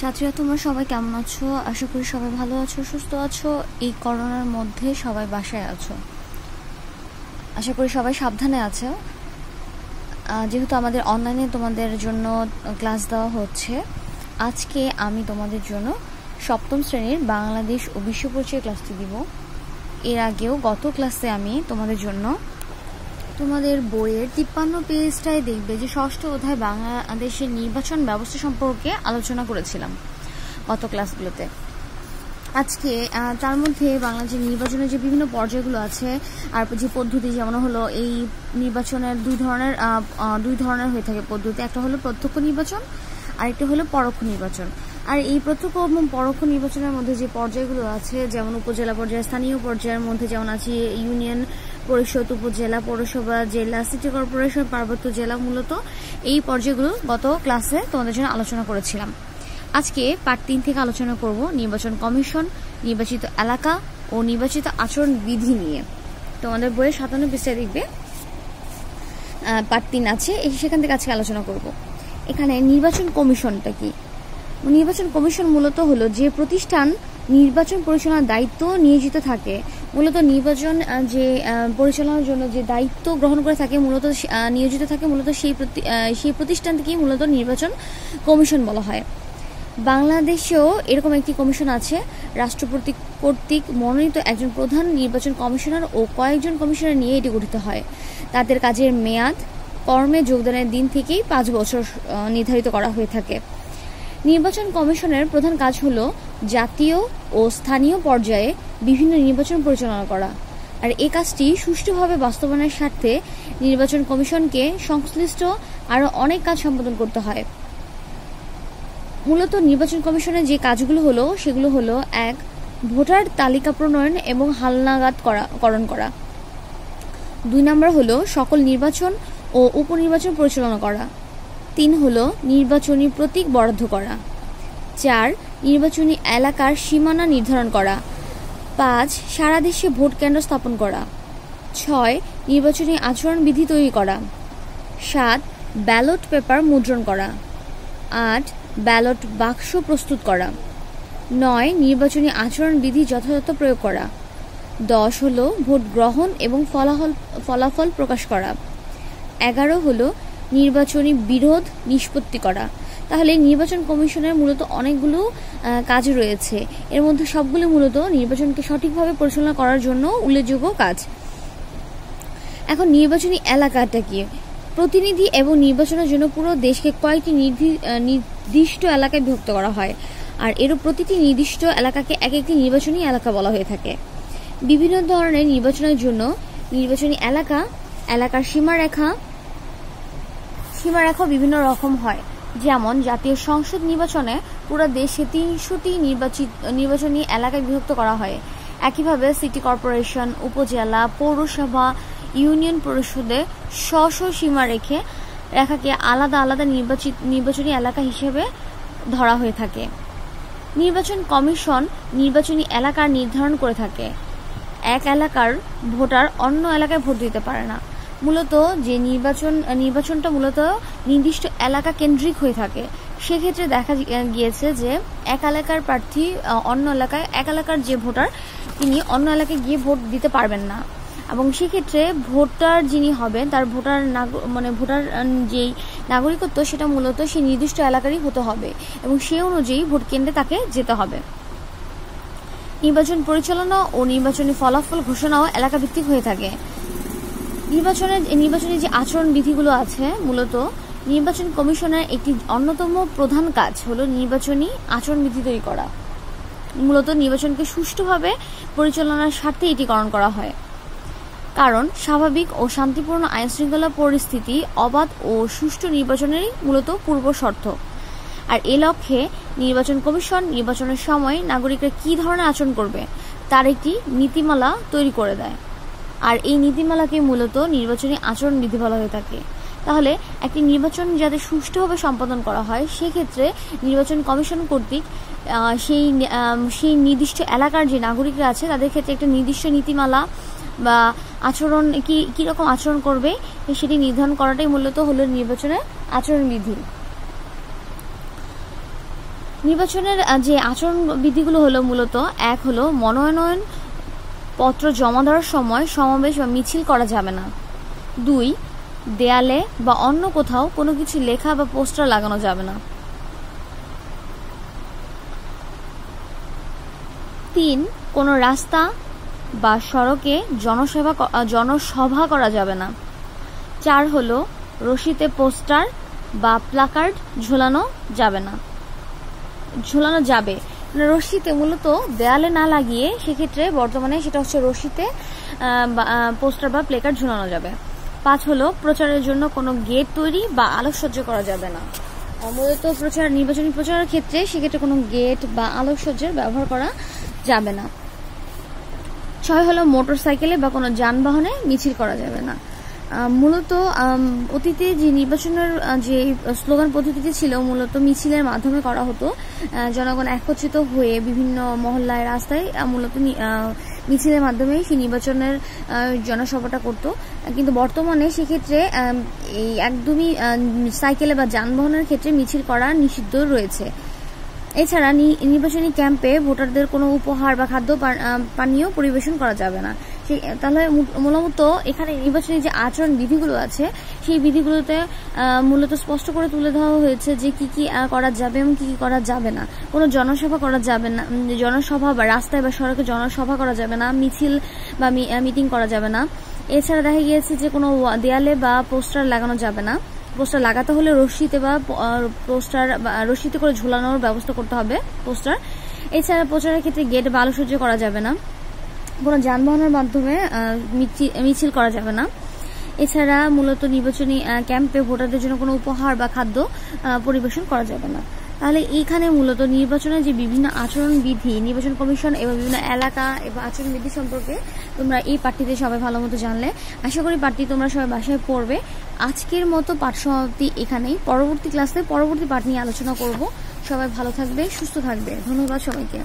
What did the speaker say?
ছাত্রীরা তোমরা সবাই কেমন আছো? আশা করি সবাই ভালো আছো, সুস্থ আছো। এই করোনার মধ্যে সবাই বাসায় আছো। আশা করি সবাই সাবধানে আছে। যেহেতু আমাদের অনলাইনে তোমাদের জন্য ক্লাস দেওয়া হচ্ছে, আজকে আমি তোমাদের জন্য সপ্তম শ্রেণির বাংলাদেশ ও বিশ্ব পরিচয় ক্লাসটি দিব। এর আগেও গত ক্লাসে আমি তোমাদের জন্য তোমাদের বইয়ের তিপ্পান্ন পেজটাই দেখবে যে ষষ্ঠ অধ্যায় বাংলাদেশের নির্বাচন ব্যবস্থা সম্পর্কে আলোচনা করেছিলাম গত ক্লাসগুলোতে। আজকে তার মধ্যে বাংলাদেশের নির্বাচনের যে বিভিন্ন পর্যায়গুলো আছে, আর যে পদ্ধতি যেমন হলো এই নির্বাচনের দুই ধরনের দুই ধরনের হয়ে থাকে পদ্ধতি। একটা হলো প্রত্যক্ষ নির্বাচন, আরেকটা হলো পরোক্ষ নির্বাচন। আর এই প্রত্যক্ষ এবং পরোক্ষ নির্বাচনের মধ্যে যে পর্যায়গুলো আছে, যেমন উপজেলা পর্যায়ে, স্থানীয় পর্যায়ের মধ্যে যেমন আছে, ইউনিয়ন পরিষদ, উপজেলা পৌরসভা, জেলা সিটি কর্পোরেশন পার্বত্য জেলা মূলত এই পর্যায়গুলো গত ক্লাসে তোমাদের জন্য আলোচনা করেছিলাম। আজকে পার্ট তিন থেকে আলোচনা করব নির্বাচন কমিশন, নির্বাচিত এলাকা ও নির্বাচিত আচরণ বিধি নিয়ে। তোমাদের বইয়ের সাতান্ন পৃষ্ঠায় দেখবে পার্ট তিন আছে সেখান থেকে আজকে আলোচনা করব। এখানে নির্বাচন কমিশনটা কি? নির্বাচন কমিশন মূলত হলো যে প্রতিষ্ঠান নির্বাচন পরিচালনার দায়িত্ব নিয়োজিত থাকে। মূলত নির্বাচন যে পরিচালনার জন্য যে দায়িত্ব গ্রহণ করে থাকে, মূলত নিয়োজিত থাকে, মূলত সেই সেই প্রতিষ্ঠান থেকেই মূলত নির্বাচন কমিশন বলা হয়। বাংলাদেশেও এরকম একটি কমিশন আছে। রাষ্ট্রপতি কর্তৃক মনোনীত একজন প্রধান নির্বাচন কমিশনার ও কয়েকজন কমিশনার নিয়ে এটি গঠিত হয়। তাদের কাজের মেয়াদ, কর্মে যোগদানের দিন থেকেই পাঁচ বছর নির্ধারিত করা হয়ে থাকে। নির্বাচন কমিশনের প্রধান কাজ হল জাতীয় ও স্থানীয় পর্যায়ে বিভিন্ন নির্বাচন পরিচালনা করা। আর এ কাজটি সুষ্ঠুভাবে বাস্তবায়নের স্বার্থে নির্বাচন কমিশনকে সংশ্লিষ্ট আরও অনেক কাজ সম্পাদন করতে হয়। মূলত নির্বাচন কমিশনের যে কাজগুলো হলো, সেগুলো হলো, এক, ভোটার তালিকা প্রণয়ন এবং হালনাগাদ করা, করণ করা। দুই নম্বর হলো সকল নির্বাচন ও উপনির্বাচন পরিচালনা করা। তিন হলো নির্বাচনী প্রতীক বরাদ্দ করা। চার নির্বাচনী এলাকার সীমানা নির্ধারণ করা। পাঁচ, সারা দেশে ভোট কেন্দ্র স্থাপন করা। ছয়, নির্বাচনী আচরণবিধি তৈরি করা। সাত, ব্যালট পেপার মুদ্রণ করা। আট, ব্যালট বাক্স প্রস্তুত করা। নয়, নির্বাচনী আচরণবিধি যথাযথ প্রয়োগ করা। দশ হলো ভোট গ্রহণ এবং ফলাফল ফলাফল প্রকাশ করা। এগারো হলো নির্বাচনী বিরোধ নিষ্পত্তি করা। তাহলে নির্বাচন কমিশনের মূলত অনেকগুলো কাজ রয়েছে। এর মধ্যে সবগুলো মূলত নির্বাচনকে সঠিকভাবে পরিচালনা করার জন্য উল্লেখযোগ্য কাজ। এখন নির্বাচনী এলাকাটা কি? প্রতিনিধি এবং নির্বাচনের জন্য পুরো দেশকে কয়েকটি নির্দিষ্ট এলাকায় বিভক্ত করা হয়। আর এরও প্রতিটি নির্দিষ্ট এলাকাকে এক একটি নির্বাচনী এলাকা বলা হয়ে থাকে। বিভিন্ন ধরনের নির্বাচনের জন্য নির্বাচনী এলাকা, এলাকার সীমারেখা সীমারেখা বিভিন্ন রকম হয়। যেমন, জাতীয় সংসদ নির্বাচনে পুরো দেশে তিনশোটি নির্বাচিত, নির্বাচনী এলাকায় বিভক্ত করা হয়। একইভাবে সিটি কর্পোরেশন, উপজেলা, পৌরসভা, ইউনিয়ন পরিষদে স্ব স্ব সীমা রেখে রেখাকে আলাদা আলাদা নির্বাচিত, নির্বাচনী এলাকা হিসেবে ধরা হয়ে থাকে। নির্বাচন কমিশন নির্বাচনী এলাকার নির্ধারণ করে থাকে। এক এলাকার ভোটার অন্য এলাকায় ভোট দিতে পারে না। মূলত যে নির্বাচন নির্বাচনটা মূলত নির্দিষ্ট এলাকা কেন্দ্রিক হয়ে থাকে। সেক্ষেত্রে দেখা গিয়েছে যে এক এলাকার প্রার্থী অন্য এলাকায়, এক এলাকার যে ভোটার, তিনি অন্য এলাকায় গিয়ে ভোট দিতে পারবেন না। এবং সেক্ষেত্রে ভোটার যিনি হবেন, তার ভোটার মানে ভোটার যেই নাগরিকত্ব, সেটা মূলত সেই নির্দিষ্ট এলাকারই হতে হবে এবং সে অনুযায়ী ভোট কেন্দ্রে তাকে যেতে হবে। নির্বাচন পরিচালনা ও নির্বাচনী ফলাফল ঘোষণাও এলাকা ভিত্তিক হয়ে থাকে। নির্বাচনের নির্বাচনী যে আচরণ বিধিগুলো আছে, মূলত নির্বাচন কমিশনের একটি অন্যতম প্রধান কাজ হলো নির্বাচনী আচরণবিধি তৈরি করা। মূলত নির্বাচনকে সুষ্ঠুভাবে পরিচালনার স্বার্থে এটিকরণ করা হয়। কারণ স্বাভাবিক ও শান্তিপূর্ণ আইনশৃঙ্খলা পরিস্থিতি অবাধ ও সুষ্ঠু নির্বাচনেরই মূলত পূর্ব শর্ত। আর এ লক্ষ্যে নির্বাচন কমিশন নির্বাচনের সময় নাগরিকরা কী ধরনের আচরণ করবে, তার একটি নীতিমালা তৈরি করে দেয়। আর এই নীতিমালাকে মূলত নির্বাচনী আচরণ বিধি বলা হয়ে থাকে। তাহলে একটি নির্বাচন যাতে সুষ্ঠুভাবে সম্পাদন করা হয়, সেক্ষেত্রে নির্বাচন কমিশন কর্তৃক সেই সেই নির্দিষ্ট এলাকার যে নাগরিকরা আছে, তাদের ক্ষেত্রে একটা নির্দিষ্ট নীতিমালা বা আচরণ কি কীরকম আচরণ করবে, সেটি নির্ধারণ করাটাই মূলত হলো নির্বাচনের আচরণবিধি নির্বাচনের যে আচরণ বিধিগুলো হলো মূলত, এক হলো মনোনয়ন পত্র জমা দেওয়ার সময় সমাবেশ বা মিছিল করা যাবে না। দুই, দেয়ালে বা অন্য কোথাও কোনো কিছু লেখা বা পোস্টার লাগানো যাবে না। তিন, কোনো রাস্তা বা সড়কে জনসেবা জনসভা করা যাবে না। চার হলো রশিতে পোস্টার বা প্লাকার্ড ঝোলানো যাবে না। ঝোলানো যাবে। রশিতে মূলত দেয়ালে না লাগিয়ে সেক্ষেত্রে বর্তমানে সেটা হচ্ছে রশিতে পোস্টার বা প্লেকার্ড ঝোলানো যাবে। পাঁচ হলো প্রচারের জন্য কোনো গেট তৈরি বা আলোকসজ্জ করা যাবে না। মূলত প্রচার, নির্বাচনী প্রচারের ক্ষেত্রে সেক্ষেত্রে কোনো গেট বা আলোকসজ্জার ব্যবহার করা যাবে না। ছয় হলো মোটর সাইকেলে বা কোনো যানবাহনে মিছিল করা যাবে না। মূলত অতীতে যে নির্বাচনের যে স্লোগান পদ্ধতিটি ছিল, মূলত মিছিলের মাধ্যমে করা হতো। জনগণ একত্রিত হয়ে বিভিন্ন মহল্লায়, রাস্তায় মূলত মিছিলের মাধ্যমে সেই নির্বাচনের জনসভাটা করত। কিন্তু বর্তমানে সেক্ষেত্রে এই একদমই সাইকেলে বা যানবাহনের ক্ষেত্রে মিছিল করা নিষিদ্ধ রয়েছে। এছাড়া নির্বাচনী ক্যাম্পে ভোটারদের কোনো উপহার বা খাদ্য পানীয় পরিবেশন করা যাবে না। তাহলে মূলত এখানে নির্বাচনী যে আচরণ বিধিগুলো আছে, সেই বিধিগুলোতে মূলত স্পষ্ট করে তুলে ধরা হয়েছে যে কি কি করা যাবে এবং কি কি করা যাবে না। কোনো জনসভা করা যাবে না জনসভা বা রাস্তায় বা সড়কে জনসভা করা যাবে না, মিছিল বা মিটিং করা যাবে না। এছাড়া দেখা গিয়েছে যে কোনো দেয়ালে বা পোস্টার লাগানো যাবে না। পোস্টার লাগাতে হলে রশিতে বা পোস্টার রশিতে করে ঝোলানোর ব্যবস্থা করতে হবে, পোস্টার। এছাড়া প্রচারের ক্ষেত্রে গেট বা করা যাবে না। কোনো যানবাহনের মাধ্যমে মিছিল করা যাবে না। এছাড়া মূলত নির্বাচনী ক্যাম্পে ভোটারদের জন্য কোনো উপহার বা খাদ্য পরিবেশন করা যাবে না। তাহলে এইখানে মূলত নির্বাচনের যে বিভিন্ন আচরণ বিধি, নির্বাচন কমিশন এবং বিভিন্ন এলাকা এবং আচরণ বিধি সম্পর্কে তোমরা এই পাঠটিতে সবাই ভালো মতো জানলে। আশা করি পাঠটি তোমরা সবাই বাসায় পড়বে। আজকের মতো পাঠ সমাপ্তি এখানেই। পরবর্তী ক্লাসে পরবর্তী পাঠ নিয়ে আলোচনা করব। সবাই ভালো থাকবে, সুস্থ থাকবে। ধন্যবাদ সবাইকে।